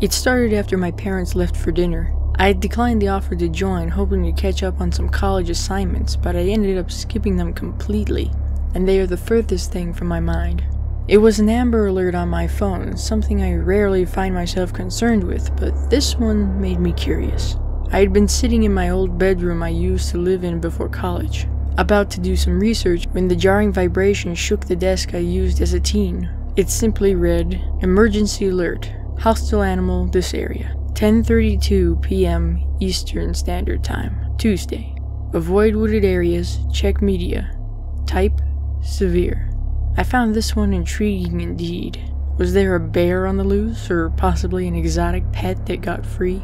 It started after my parents left for dinner. I had declined the offer to join, hoping to catch up on some college assignments, but I ended up skipping them completely, and they are the furthest thing from my mind. It was an Amber Alert on my phone, something I rarely find myself concerned with, but this one made me curious. I had been sitting in my old bedroom I used to live in before college, about to do some research when the jarring vibration shook the desk I used as a teen. It simply read, Emergency Alert, Hostile Animal this area. 10:32 p.m. Eastern Standard Time, Tuesday. Avoid wooded areas, check media. Type severe. I found this one intriguing indeed. Was there a bear on the loose, or possibly an exotic pet that got free?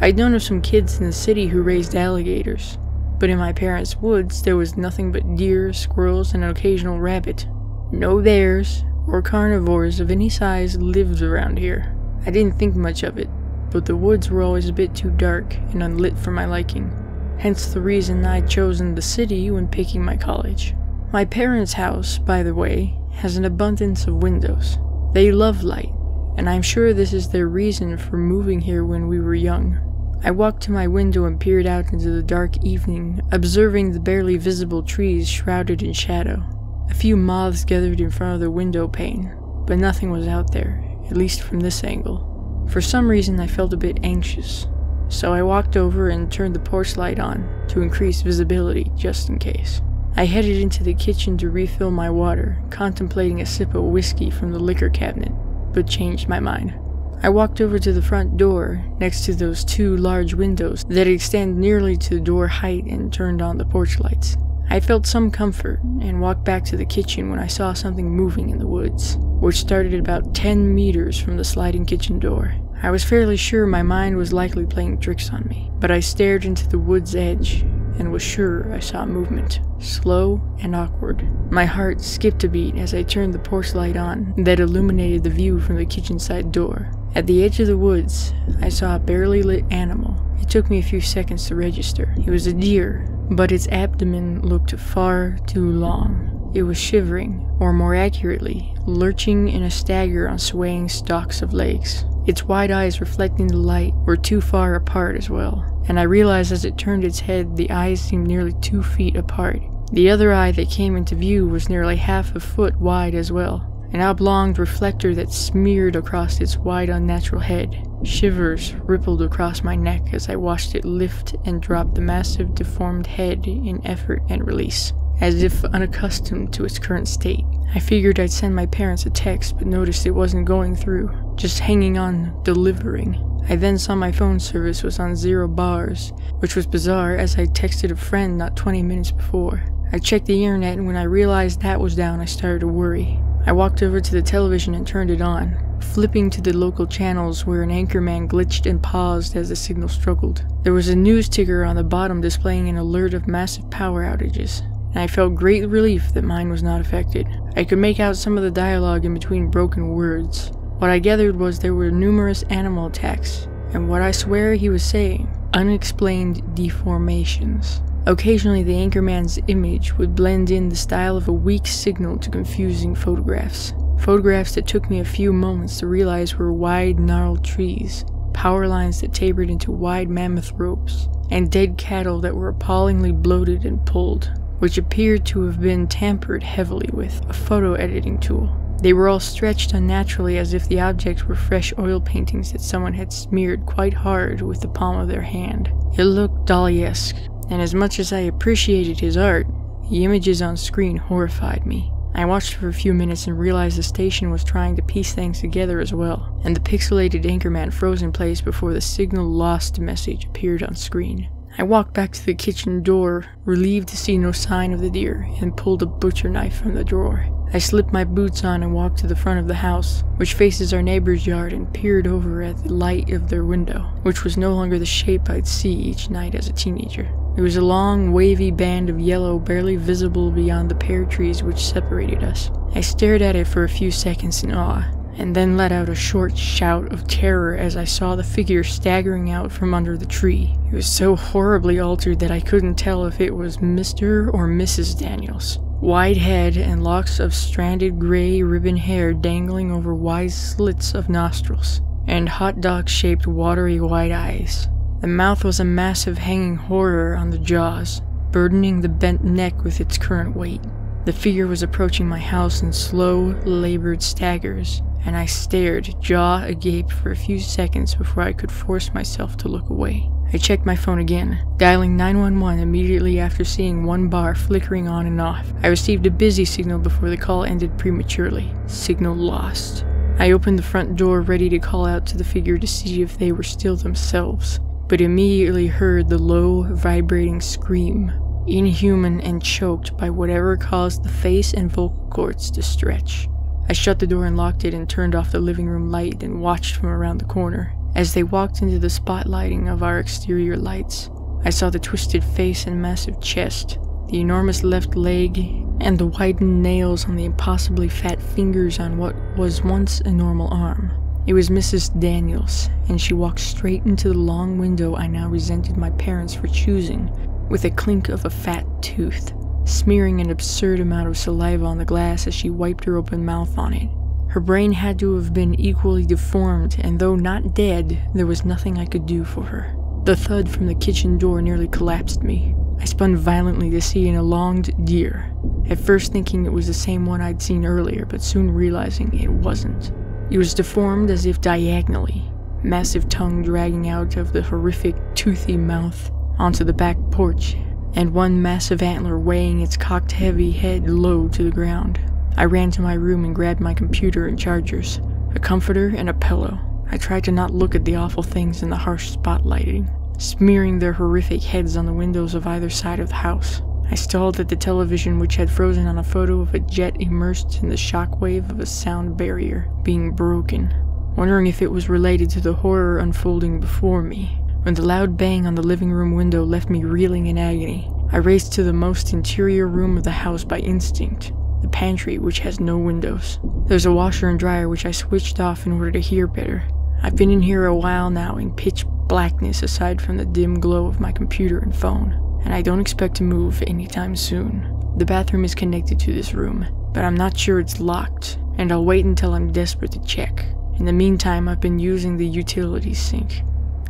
I'd known of some kids in the city who raised alligators, but in my parents' woods there was nothing but deer, squirrels, and an occasional rabbit. No bears or carnivores of any size lived around here. I didn't think much of it, but the woods were always a bit too dark and unlit for my liking. Hence the reason I'd chosen the city when picking my college. My parents' house, by the way, has an abundance of windows. They love light, and I'm sure this is their reason for moving here when we were young. I walked to my window and peered out into the dark evening, observing the barely visible trees shrouded in shadow. A few moths gathered in front of the window pane, but nothing was out there, at least from this angle. For some reason, I felt a bit anxious, so I walked over and turned the porch light on to increase visibility just in case. I headed into the kitchen to refill my water, contemplating a sip of whiskey from the liquor cabinet, but changed my mind. I walked over to the front door, next to those two large windows that extend nearly to the door height and turned on the porch lights. I felt some comfort and walked back to the kitchen when I saw something moving in the woods, which started about 10 meters from the sliding kitchen door. I was fairly sure my mind was likely playing tricks on me, but I stared into the wood's edge and was sure I saw movement, slow and awkward. My heart skipped a beat as I turned the porch light on that illuminated the view from the kitchen side door. At the edge of the woods, I saw a barely lit animal. It took me a few seconds to register. It was a deer, but its abdomen looked far too long. It was shivering, or more accurately, lurching in a stagger on swaying stalks of legs. Its wide eyes reflecting the light were too far apart as well, and I realized as it turned its head the eyes seemed nearly two feet apart. The other eye that came into view was nearly half a foot wide as well, an oblong reflector that smeared across its wide unnatural head. Shivers rippled across my neck as I watched it lift and drop the massive deformed head in effort and release, as if unaccustomed to its current state. I figured I'd send my parents a text, but noticed it wasn't going through, just hanging on, delivering. I then saw my phone service was on zero bars, which was bizarre as I'd texted a friend not 20 minutes before. I checked the internet and when I realized that was down I started to worry. I walked over to the television and turned it on, flipping to the local channels where an anchorman glitched and paused as the signal struggled. There was a news ticker on the bottom displaying an alert of massive power outages, and I felt great relief that mine was not affected. I could make out some of the dialogue in between broken words. What I gathered was there were numerous animal attacks, and what I swear he was saying unexplained deformations. Occasionally, the anchorman's image would blend in the style of a weak signal to confusing photographs. Photographs that took me a few moments to realize were wide, gnarled trees, power lines that tapered into wide mammoth ropes, and dead cattle that were appallingly bloated and pulled, which appeared to have been tampered heavily with a photo editing tool. They were all stretched unnaturally as if the objects were fresh oil paintings that someone had smeared quite hard with the palm of their hand. It looked Dali-esque, and as much as I appreciated his art, the images on screen horrified me. I watched for a few minutes and realized the station was trying to piece things together as well, and the pixelated anchorman froze in place before the signal lost message appeared on screen. I walked back to the kitchen door, relieved to see no sign of the deer, and pulled a butcher knife from the drawer. I slipped my boots on and walked to the front of the house, which faces our neighbor's yard, and peered over at the light of their window, which was no longer the shape I'd see each night as a teenager. It was a long, wavy band of yellow barely visible beyond the pear trees which separated us. I stared at it for a few seconds in awe, and then let out a short shout of terror as I saw the figure staggering out from under the tree. It was so horribly altered that I couldn't tell if it was Mr. or Mrs. Daniels. Wide head and locks of stranded gray ribbon hair dangling over wide slits of nostrils. and hot dog shaped watery white eyes. The mouth was a massive hanging horror on the jaws, burdening the bent neck with its current weight. The figure was approaching my house in slow, labored staggers, and I stared, jaw agape, for a few seconds before I could force myself to look away. I checked my phone again, dialing 911 immediately after seeing one bar flickering on and off. I received a busy signal before the call ended prematurely. Signal lost. I opened the front door ready to call out to the figure to see if they were still themselves, but immediately heard the low, vibrating scream, inhuman and choked by whatever caused the face and vocal cords to stretch. I shut the door and locked it and turned off the living room light and watched from around the corner. As they walked into the spotlighting of our exterior lights, I saw the twisted face and massive chest, the enormous left leg, and the widened nails on the impossibly fat fingers on what was once a normal arm. It was Mrs. Daniels, and she walked straight into the long window I now resented my parents for choosing, with a clink of a fat tooth smearing an absurd amount of saliva on the glass as she wiped her open mouth on it. Her brain had to have been equally deformed, and though not dead, there was nothing I could do for her. The thud from the kitchen door nearly collapsed me. I spun violently to see an elonged deer, at first thinking it was the same one I'd seen earlier, but soon realizing it wasn't. It was deformed as if diagonally, massive tongue dragging out of the horrific, toothy mouth onto the back porch and one massive antler weighing its cocked heavy head low to the ground. I ran to my room and grabbed my computer and chargers, a comforter, and a pillow. I tried to not look at the awful things in the harsh spotlighting, smearing their horrific heads on the windows of either side of the house. I stalled at the television, which had frozen on a photo of a jet immersed in the shockwave of a sound barrier being broken, wondering if it was related to the horror unfolding before me. When the loud bang on the living room window left me reeling in agony, I raced to the most interior room of the house by instinct, the pantry, which has no windows. There's a washer and dryer which I switched off in order to hear better. I've been in here a while now in pitch blackness aside from the dim glow of my computer and phone, and I don't expect to move anytime soon. The bathroom is connected to this room, but I'm not sure it's locked, and I'll wait until I'm desperate to check. In the meantime, I've been using the utility sink.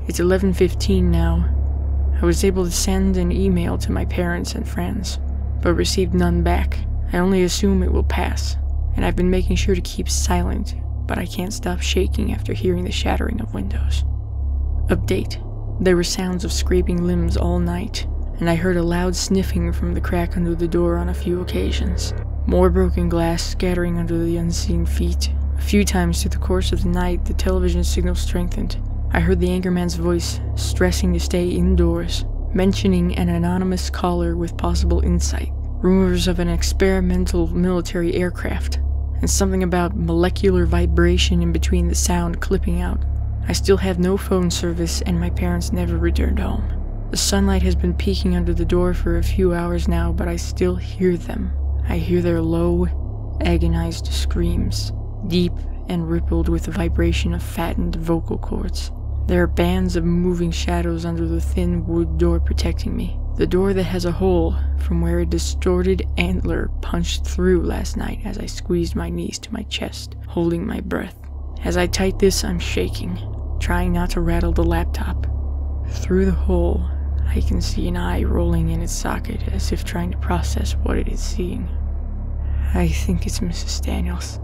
It's 11:15 now. I was able to send an email to my parents and friends, but received none back. I only assume it will pass, and I've been making sure to keep silent, but I can't stop shaking after hearing the shattering of windows. Update. There were sounds of scraping limbs all night, and I heard a loud sniffing from the crack under the door on a few occasions. More broken glass scattering under the unseen feet. A few times through the course of the night, the television signal strengthened, I heard the anchorman's voice, stressing to stay indoors, mentioning an anonymous caller with possible insight, rumors of an experimental military aircraft, and something about molecular vibration in between the sound clipping out. I still have no phone service, and my parents never returned home. The sunlight has been peeking under the door for a few hours now, but I still hear them. I hear their low, agonized screams, deep and rippled with the vibration of fattened vocal cords. There are bands of moving shadows under the thin wood door protecting me. The door that has a hole from where a distorted antler punched through last night as I squeezed my knees to my chest, holding my breath. As I type this, I'm shaking, trying not to rattle the laptop. Through the hole, I can see an eye rolling in its socket as if trying to process what it is seeing. I think it's Mrs. Daniels.